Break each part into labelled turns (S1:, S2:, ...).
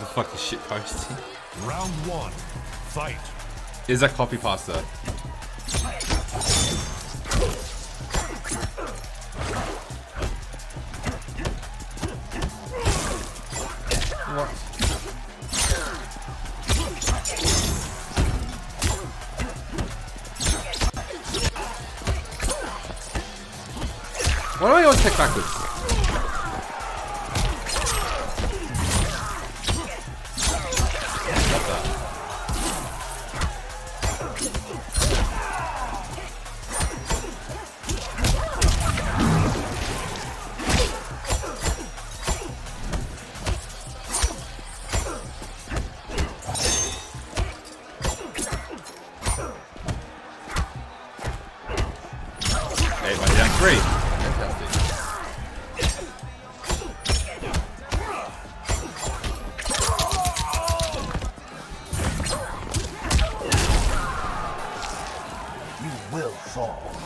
S1: The fuck is shit posting?
S2: Round one, fight.
S1: Is that copy pasta? What? Why do I always kick backwards?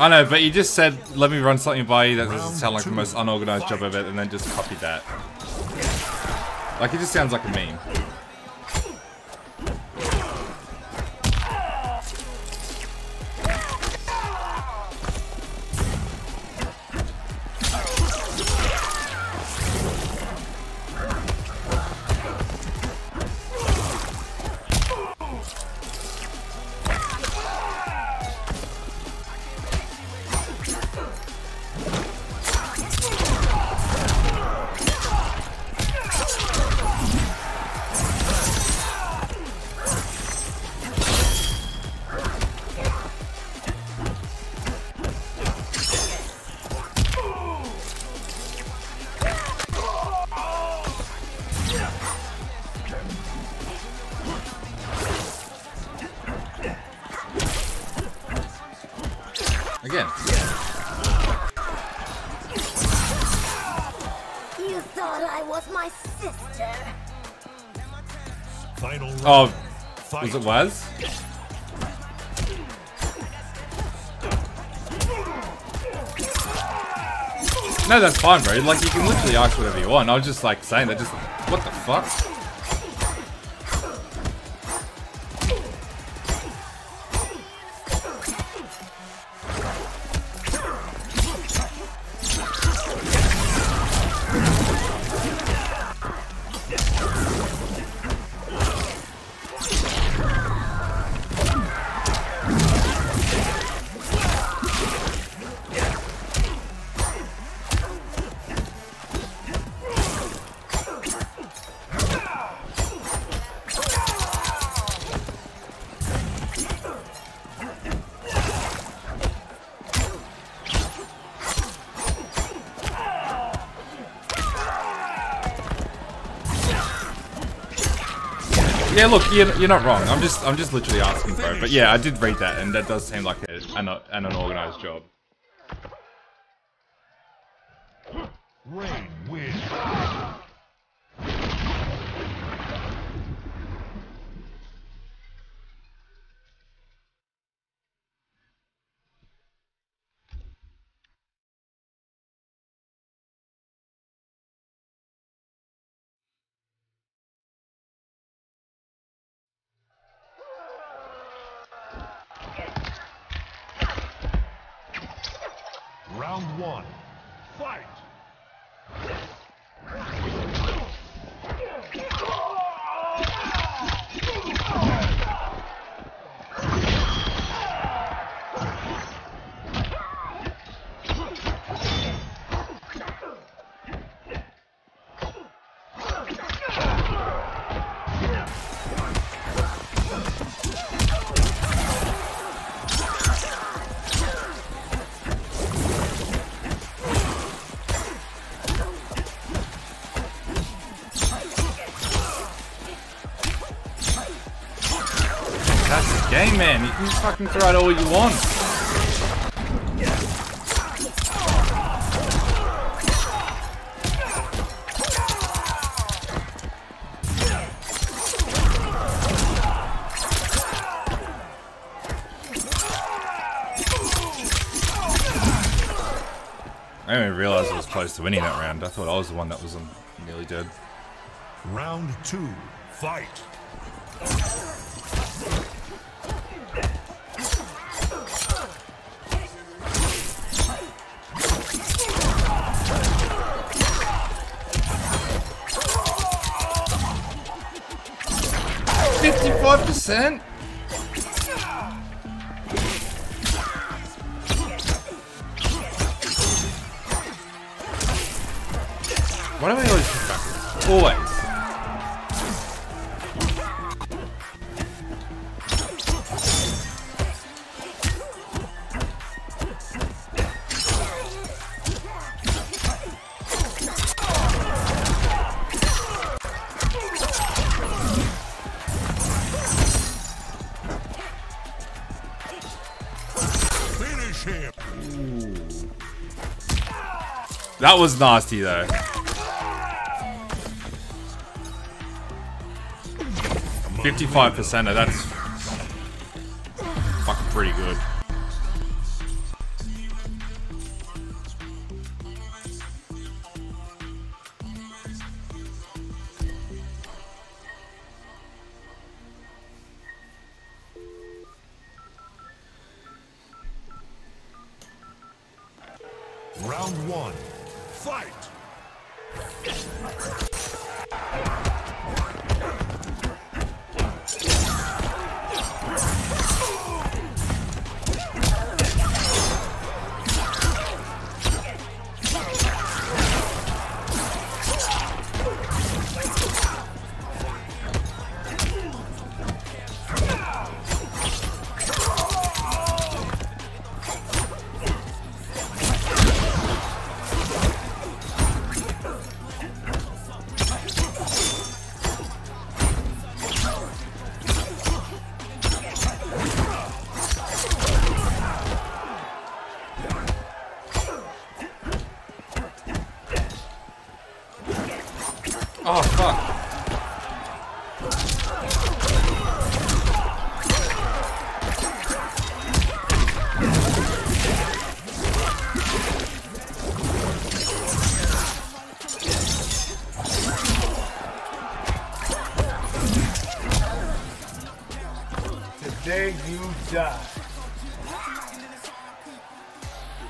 S1: I know, but you just said, let me run something by you that doesn't sound like the most unorganized job of it, and then just copied that. Like, it just sounds like a meme.
S3: Thought I was my sister.
S2: Final round.
S1: Oh,
S2: fight.
S1: was it was? No, that's fine, bro. Like, you can literally ask whatever you want. I was just, like, saying that just... What the fuck? Yeah, look, you're, you're not wrong. I'm just I'm just literally asking, bro. But yeah, I did read that, and that does seem like a, an, an unorganized job.
S2: Round one, fight.
S1: That's game, man. You can fucking throw it all you want. I didn't even realize I was close to winning that round. I thought I was the one that was um, nearly dead.
S2: Round two, Fight.
S1: Fifty-five percent. Why do I always pick backwards? Always. That was nasty though. Fifty-five percent of that's fucking pretty good.
S2: Round one. Fight.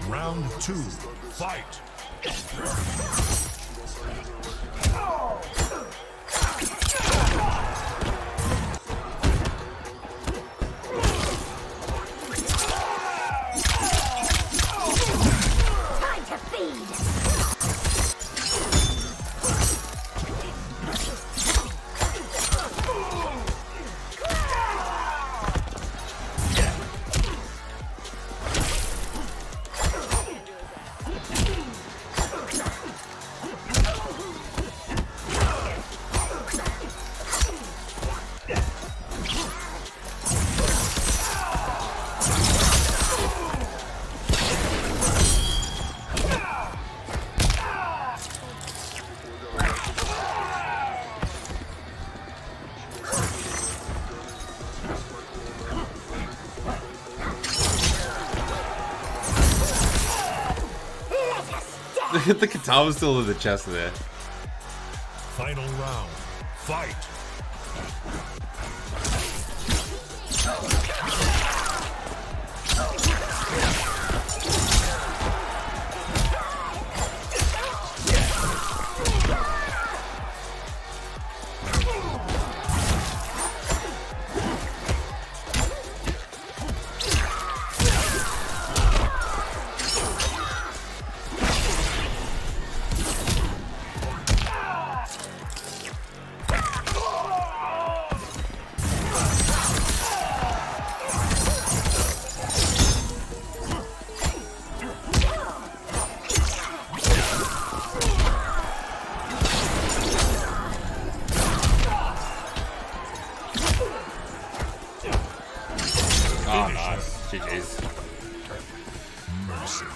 S2: Round two. Fight.
S1: the katana's still in the chest there.
S2: Final round. Fight.
S1: Oh, nice. GG's.
S2: Mercy.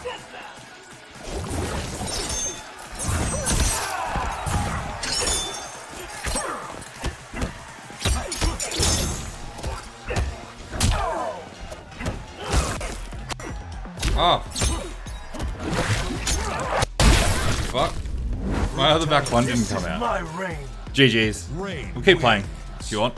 S1: Oh. Fuck. My other back one didn't come out.
S4: My.
S1: GG's. We'll keep playing if you want.